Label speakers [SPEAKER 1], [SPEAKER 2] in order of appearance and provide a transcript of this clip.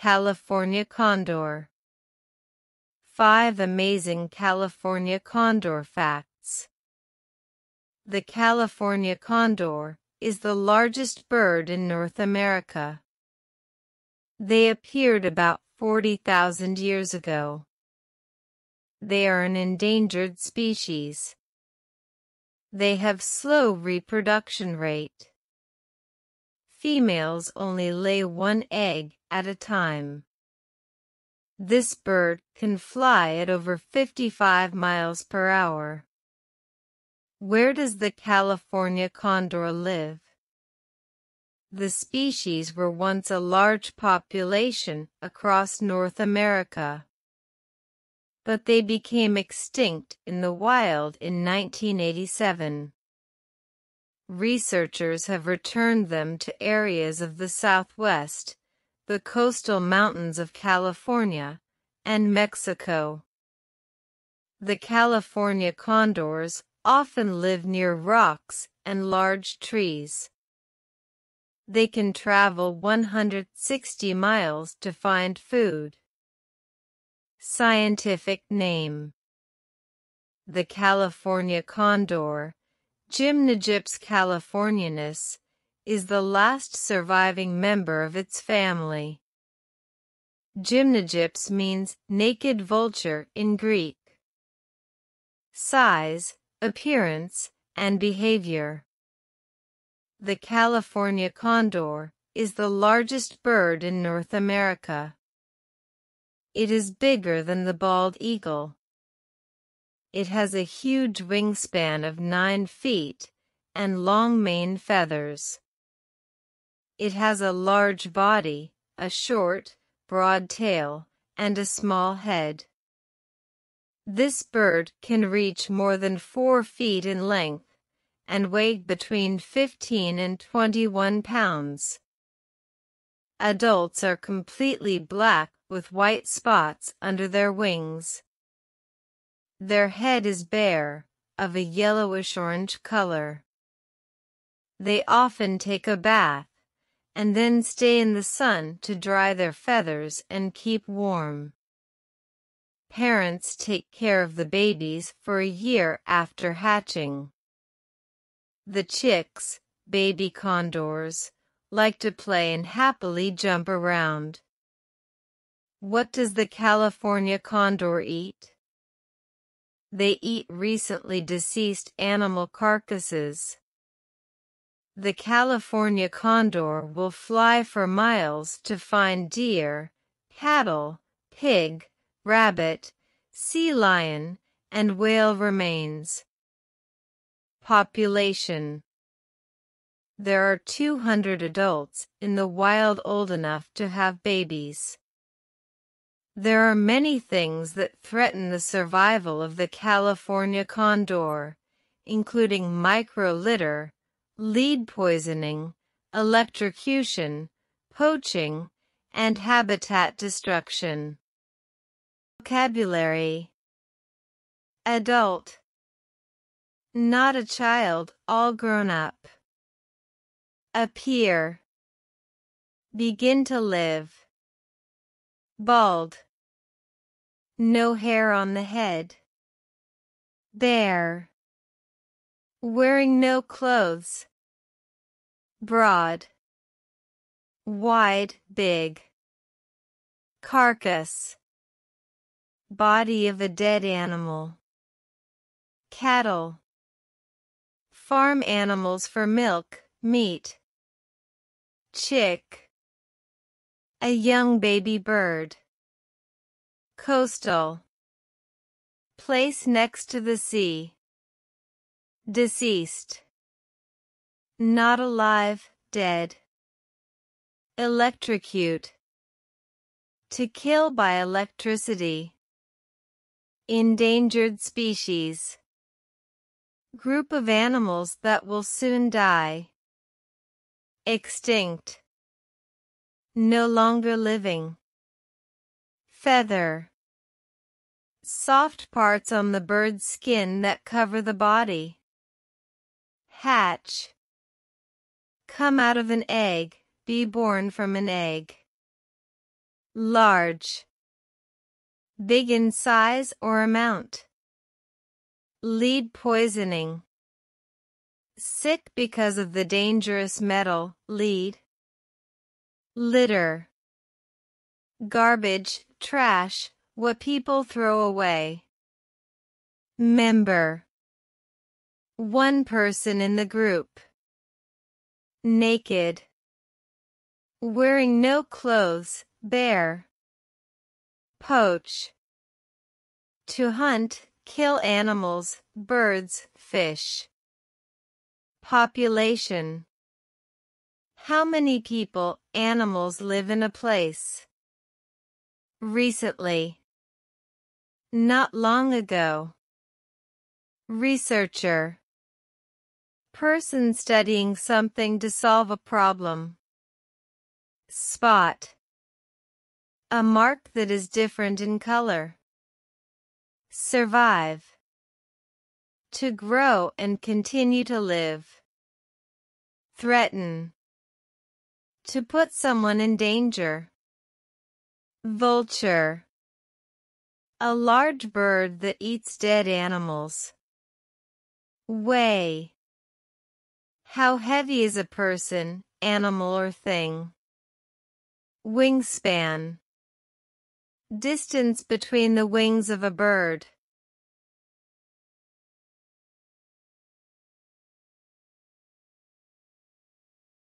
[SPEAKER 1] California condor. 5 Amazing California Condor Facts The California condor is the largest bird in North America. They appeared about 40,000 years ago. They are an endangered species. They have slow reproduction rate. Females only lay one egg at a time. This bird can fly at over 55 miles per hour. Where does the California condor live? The species were once a large population across North America. But they became extinct in the wild in 1987. Researchers have returned them to areas of the Southwest, the coastal mountains of California, and Mexico. The California condors often live near rocks and large trees they can travel 160 miles to find food. Scientific name The California condor, Gymnogyps californianus, is the last surviving member of its family. Gymnogyps means naked vulture in Greek. Size, appearance, and behavior the California condor, is the largest bird in North America. It is bigger than the bald eagle. It has a huge wingspan of 9 feet and long mane feathers. It has a large body, a short, broad tail, and a small head. This bird can reach more than 4 feet in length and weigh between 15 and 21 pounds. Adults are completely black with white spots under their wings. Their head is bare, of a yellowish-orange color. They often take a bath, and then stay in the sun to dry their feathers and keep warm. Parents take care of the babies for a year after hatching. The chicks, baby condors, like to play and happily jump around. What does the California condor eat? They eat recently deceased animal carcasses. The California condor will fly for miles to find deer, cattle, pig, rabbit, sea lion, and whale remains. Population There are 200 adults in the wild old enough to have babies. There are many things that threaten the survival of the California condor, including microlitter, lead poisoning, electrocution, poaching, and habitat destruction. Vocabulary Adult not a child, all grown up. Appear. Begin to live. Bald. No hair on the head. Bare. Wearing no clothes. Broad. Wide, big. Carcass. Body of a dead animal. Cattle. Farm animals for milk, meat. Chick. A young baby bird. Coastal. Place next to the sea. Deceased. Not alive, dead. Electrocute. To kill by electricity. Endangered species. Group of animals that will soon die. Extinct. No longer living. Feather. Soft parts on the bird's skin that cover the body. Hatch. Come out of an egg, be born from an egg. Large. Big in size or amount. Lead poisoning. Sick because of the dangerous metal, lead. Litter. Garbage, trash, what people throw away. Member. One person in the group. Naked. Wearing no clothes, bare. Poach. To hunt, kill animals, birds, fish. Population. How many people, animals live in a place? Recently. Not long ago. Researcher. Person studying something to solve a problem. Spot. A mark that is different in color. Survive. To grow and continue to live. Threaten. To put someone in danger. Vulture. A large bird that eats dead animals. Weigh. How heavy is a person, animal or thing? Wingspan. Distance between the wings of a bird.